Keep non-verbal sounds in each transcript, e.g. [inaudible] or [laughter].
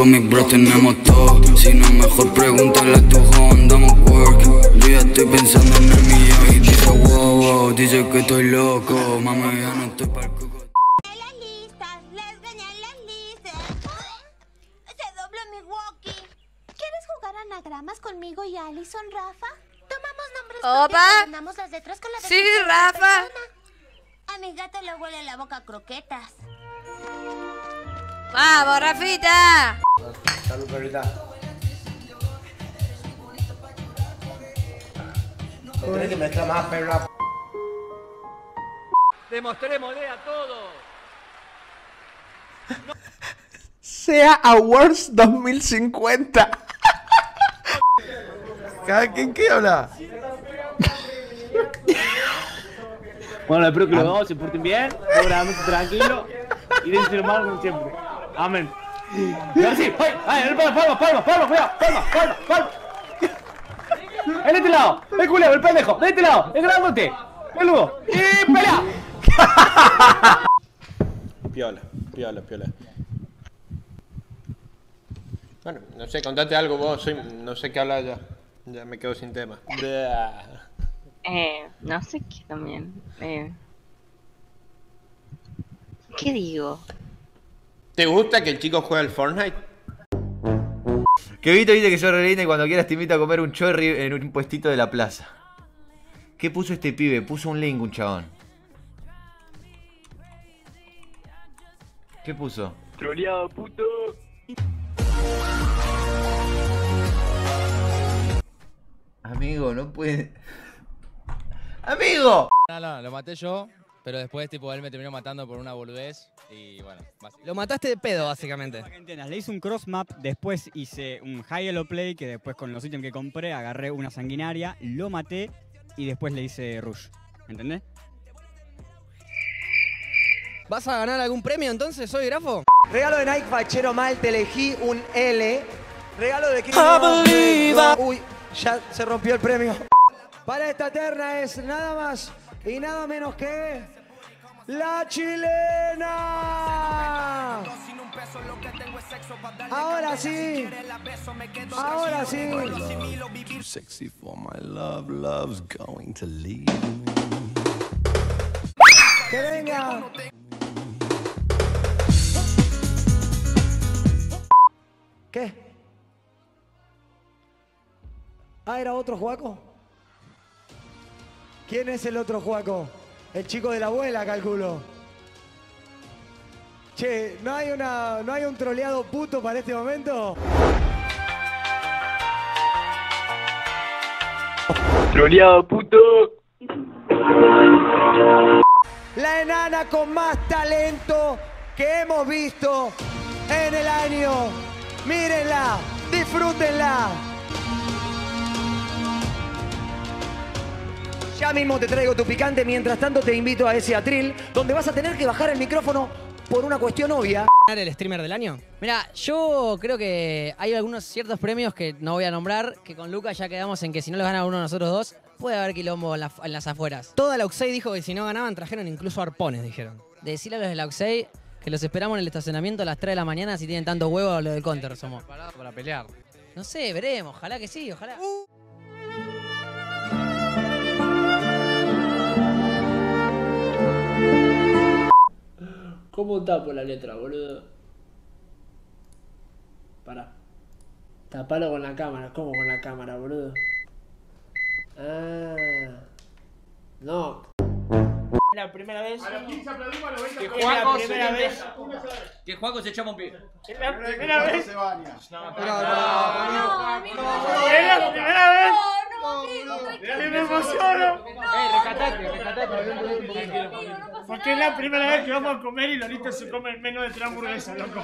todos mis bros tenemos todo. Si no, mejor pregúntale a tu home, damos work. Yo ya estoy pensando en el millón y dice wow, wow. Dice que estoy loco, mami, ya no estoy pa'l coco. las listas, les gané las listas. Se dobló mi walkie. ¿Quieres jugar anagramas conmigo y Alison, Rafa? Tomamos nombres Opa. propios y las letras con la Sí, Rafa. persona. A mi gato le huele la boca a croquetas. ¡Vamos, Rafita! Salud, perrita. No tenés que mezclar más perra. Demostrémosle a todos. Sea Awards 2050. ¿Cada quien qué habla? Bueno, espero que los dos se porten bien, seguramente tranquilo y dense lo malo como siempre. Amén. Y ahora sí, ¡ay! ¡ay! ¡El palma, palma, palma, palma, cuidado! ¡Palma, palma, palma! ¡En este lado! ¡El culero, el pendejo! ¡De este lado! ¡El grandote! ¡Peludo! ¡Y pelea! [laughs] Piola, piola, piola. Bueno, no sé, contate algo vos, soy, no sé qué hablar ya. Ya me quedo sin tema. [laughs] Eh, no sé qué también. Eh, ¿Qué digo? ¿Te gusta que el chico juegue al Fortnite? Que viste, viste que yo re linda y cuando quieras te invito a comer un chorri en un puestito de la plaza. ¿Qué puso este pibe? Puso un link, un chabón. ¿Qué puso? Troleado, puto. Amigo, no puede. ¡Amigo! No, no, lo maté yo, pero después tipo él me terminó matando por una boludez y bueno, Lo mataste de pedo, básicamente. Para que entiendas, le hice un cross map, después hice un high elo play, que después con los ítems que compré agarré una sanguinaria, lo maté y después le hice rush. ¿Entendés? ¿Vas a ganar algún premio entonces? ¿Soy grafo? Regalo de Nike Fachero Mal, te elegí un L. Regalo de Kino. Uy, ya se rompió el premio. Para esta terna es nada más y nada menos que la chilena. Ahora sí. Ahora sí. Sexy for my love, love's going to leave me. Que venga. ¿Qué? Ah, ¿era otro Juaco? ¿Quién es el otro Juaco? El chico de la abuela, calculo. Che, ¿no hay, una, ¿no hay un troleado puto para este momento? Troleado, puto. La enana con más talento que hemos visto en el año. Mírenla, disfrútenla. Ya mismo te traigo tu picante, mientras tanto te invito a ese atril, donde vas a tener que bajar el micrófono por una cuestión obvia. el streamer del año? Mira, yo creo que hay algunos ciertos premios que no voy a nombrar, que con Lucas ya quedamos en que si no los gana uno de nosotros dos, puede haber quilombo en, la- en las afueras. Toda la Uxey dijo que si no ganaban trajeron incluso arpones, dijeron. Decirle a los de la Uxey que los esperamos en el estacionamiento a las 3 de la mañana si tienen tanto huevo a lo del counter somos. para pelear. No sé, veremos, ojalá que sí, ojalá. ¿Cómo tapo la letra, boludo? Pará. Tapalo con la cámara. ¿Cómo con la cámara, boludo? Ah. No. La primera vez. A los 15 aplaudimos, a los 20 que aplaudimos. Juaco se primera vez. Que Juaco se echaba un pie. Es la primera vez. No, no, no, Es la primera vez. Que me emociono. Eh, rescatate, rescatate. Porque es la primera vez que vamos a comer y Lolito se come menos de tres hamburguesas, loco.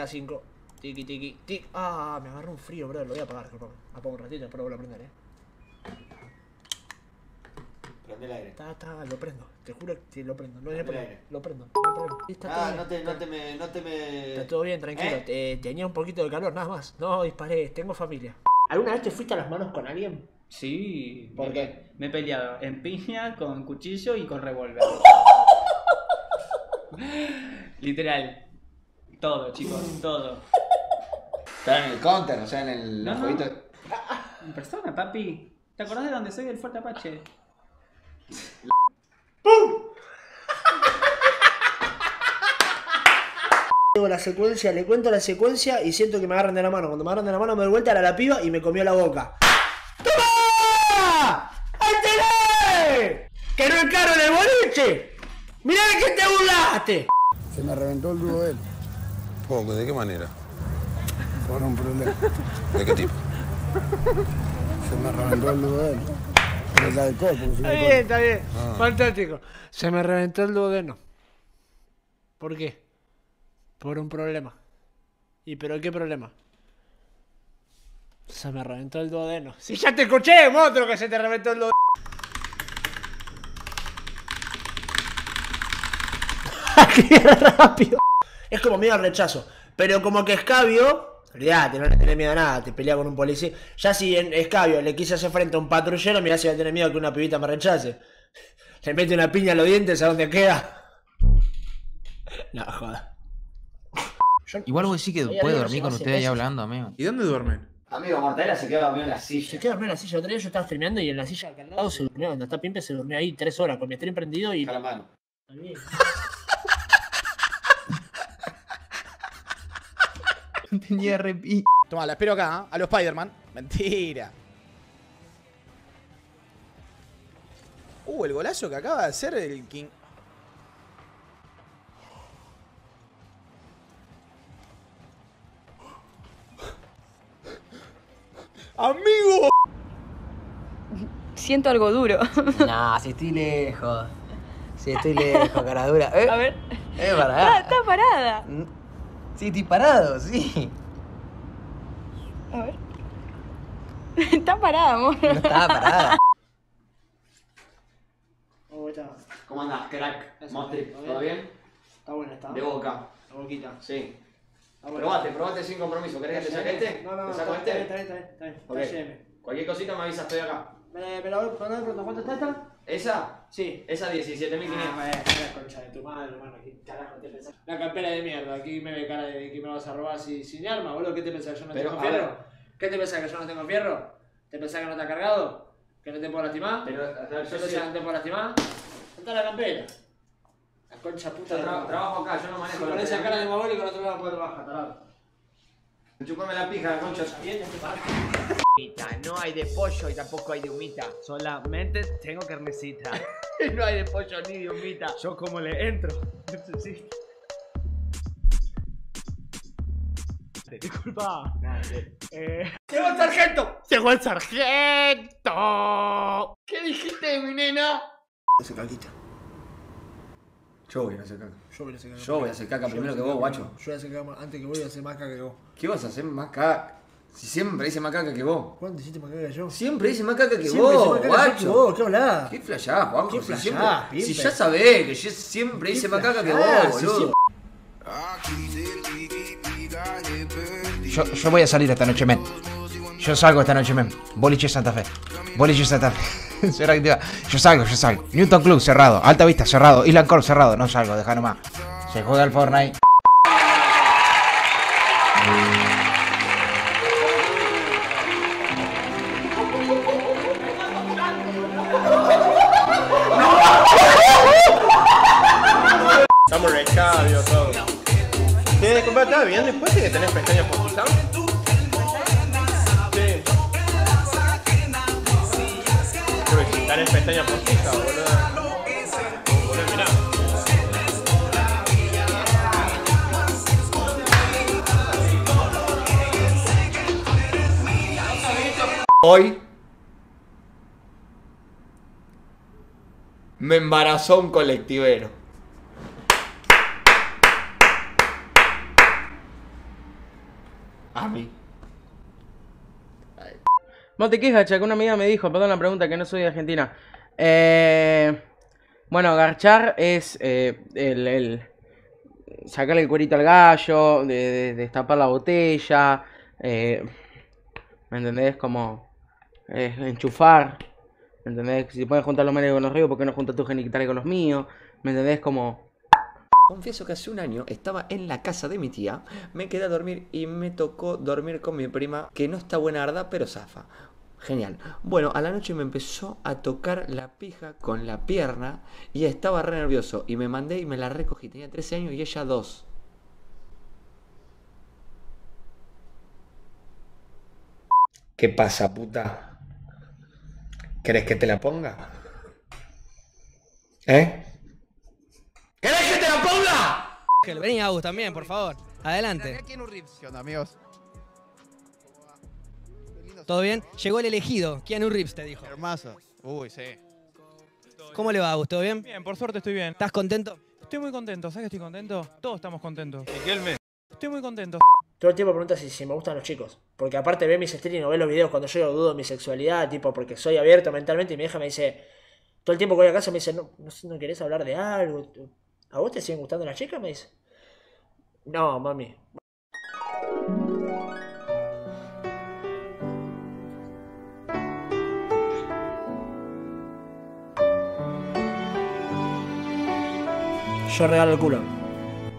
A 5. Tiki, tiki, tiki. Ah, me agarró un frío, bro. Lo voy a apagar, disculpame. Apago un ratito, después lo vuelvo a prender, eh. Prende el aire. Está, está, lo prendo. Te juro que lo prendo. No hay Prende el problema. aire. Lo prendo. No. Está todo Ah, no te, no te me, no te me... Está todo bien, tranquilo. ¿Eh? Eh, tenía un poquito de calor, nada más. No disparé, tengo familia. ¿Alguna vez te fuiste a las manos con alguien? Sí. ¿Por me- qué? Me he peleado en piña, con cuchillo y con revólver. [laughs] Literal. Todo, chicos, todo. Está en el counter, o sea, en el No, no. jueguito. En persona, papi. ¿Te acordás de dónde soy del Fuerte Apache? Digo la secuencia, le cuento la secuencia y siento que me agarran de la mano. Cuando me agarran de la mano me doy vuelta a la piba y me comió la boca. ¡Toma! ¡Ahí tenés! ¡Que no encaro en el boliche! ¡Mirá de qué te burlaste! Se me reventó el dúo de él. ¿Cómo? ¿De qué manera? Por un problema. ¿De qué tipo? Se me reventó el dúo de él. Pero está. Está bien, está bien. Ah. Fantástico. Se me reventó el duodeno. ¿Por qué? Por un problema. ¿Y pero qué problema? Se me reventó el duodeno. [laughs] Si ya te escuché, monstruo, que se te reventó el duodeno. Era rápido. Es como miedo al rechazo. Pero como que escabio. Olvídate, no le tenés miedo a nada, te pelea con un policía. Ya si en escabio le quise hacer frente a un patrullero, mirá si va a tener miedo que una pibita me rechace. [laughs] Le mete una piña a los dientes a donde queda. [laughs] No, joda. Igual vos decís que puede dormir con ustedes ahí hablando, amigo. ¿Y dónde duermen? Amigo, Mortadela se queda dormido en la silla. Se queda dormido en la silla. Otro día yo estaba streameando y en la silla que al lado se durmió. Donde está Pimpe se durmió ahí tres horas con mi stream prendido y. la mano. [laughs] Tenía repi. Toma, la espero acá, ¿eh? a los Spider-Man. Mentira. Uh, el golazo que acaba de hacer el King. ¡Amigo! Siento algo duro. [laughs] Nah, si estoy lejos. Si estoy lejos, cara dura. Eh, A ver. Eh, Está, pará. está parada. Sí, estoy parado, sí. A ver. [laughs] Está parada, amor. No estaba parada. ¿Cómo andás, crack? Monty, ¿todo ¿todo bien? Está buena, está. De boca. La boquita. Sí. Está buena. Probate, probate sin compromiso. ¿Querés que te saque este? No, no, no. ¿Te saco está, este? Está bien, está bien, está bien. Ok. Está bien. Cualquier cosita me avisas, estoy acá. Me, me la voy a poner pronto. ¿Cuánto está esta? ¿Esa? Sí. Esa 17.500. Ah, la concha de tu madre, hermano. ¿Qué carajo te pensás? La campera de mierda. Aquí me ve cara de que me vas a robar si, sin arma, boludo. ¿Qué te pensás? ¿Que yo no Pero, tengo fierro? ¿Qué te pensás? ¿Que yo no tengo fierro? ¿Te pensás que no te ha cargado? ¿Que no te puedo lastimar? Pero, a ver, ¿Te yo no te puedo lastimar? Salta la campera. La concha puta de tra- trabajo acá, yo no manejo Si con esa cara de mogol y con otro lado puedo trabajar, tarado. Chupame la pija, la concha. No hay de pollo y tampoco hay de humita. Solamente tengo carnecita. [laughs] no hay de pollo ni de humita. Yo como le entro. Necesito. Disculpa. Eh... ¡Llegó el sargento! ¡Llegó el sargento! ¿Qué dijiste de mi nena? Ese caquita. Yo voy a hacer caca. Yo voy a hacer caca. Yo voy a hacer caca primero que vos, guacho. Yo voy a hacer caca antes que vos y voy a hacer más caca que vos. ¿Qué vas a hacer más caca? Si siempre hice más caca que vos. ¿Cuándo hiciste más caca que yo? Siempre hice más caca que Siempre hice vos, más caca que guacho. vos, ¿qué hablás? ¿Qué flashás, Juanjo? ¿Qué Si flashás, siempre-? Si ya sabés que yo siempre hice más caca que vos, boludo. Yo, yo voy a salir esta noche, men. Yo salgo esta noche, men. Boliche Santa Fe. Boliche Santa Fe. [laughs] Yo salgo, yo salgo. Newton Club cerrado. Alta Vista cerrado. Island Corp cerrado. No salgo, deja nomás. Se juega el Fortnite. Estamos rechabios todo. Sí, disculpa, ¿estaba bien después de que tenés pestañas postizas? Boludo. Hoy me embarazó un colectivero. A mí. No te quejas, que una amiga me dijo, perdón la pregunta, que no soy de Argentina. Eh, bueno, garchar es eh, el, el sacarle el cuerito al gallo, de, de- destapar la botella, eh, ¿me entendés? Como eh, enchufar, ¿me entendés? Si puedes juntar los mares con los ríos, ¿por qué no juntas tus genitales con los míos? ¿Me entendés? Como Confieso que hace un año estaba en la casa de mi tía, me quedé a dormir y me tocó dormir con mi prima, que no está buena arda, pero zafa. Genial. Bueno, a la noche me empezó a tocar la pija con la pierna y estaba re nervioso. Y me mandé y me la recogí. Tenía 13 años y ella 2. ¿Qué pasa, puta? ¿Querés que te la ponga? ¿Eh? ¿Querés que te la ponga? Vení, Agus, también, por favor. Adelante. ¿Qué onda, amigos? ¿Todo bien? Llegó el elegido. Keanu Reeves te dijo. Hermoso. Uy, sí. ¿Cómo le va, Agus? ¿Todo bien? Bien, por suerte estoy bien. ¿Estás contento? Estoy muy contento, ¿sabes que estoy contento? Todos estamos contentos. Estoy muy contento. Todo el tiempo pregunta si, si me gustan los chicos. Porque aparte ve mis streams y no ve los videos cuando yo dudo de mi sexualidad, tipo, porque soy abierto mentalmente y mi hija me dice, todo el tiempo que voy a casa me dice, no, no, sé, ¿no querés hablar de algo? ¿A vos te siguen gustando las chicas? Me dice. No, mami. Yo regalo el culo.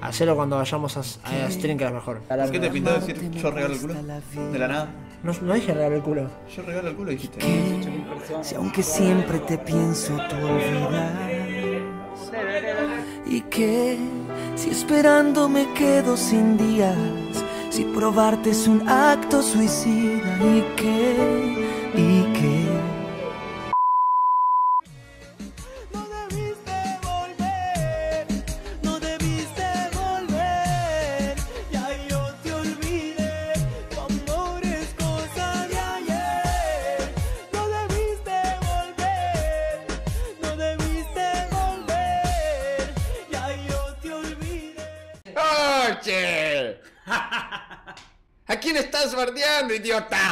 Hacelo cuando vayamos a, a es mejor. ¿Por qué te pintó decir yo regalo el culo? De la nada. No, no dije regalo el culo. Yo regalo el culo, dijiste. Si aunque siempre te pienso tú olvidar Y que si esperando me quedo sin días Si probarte es un acto suicida Y que, y que bardeando, idiota?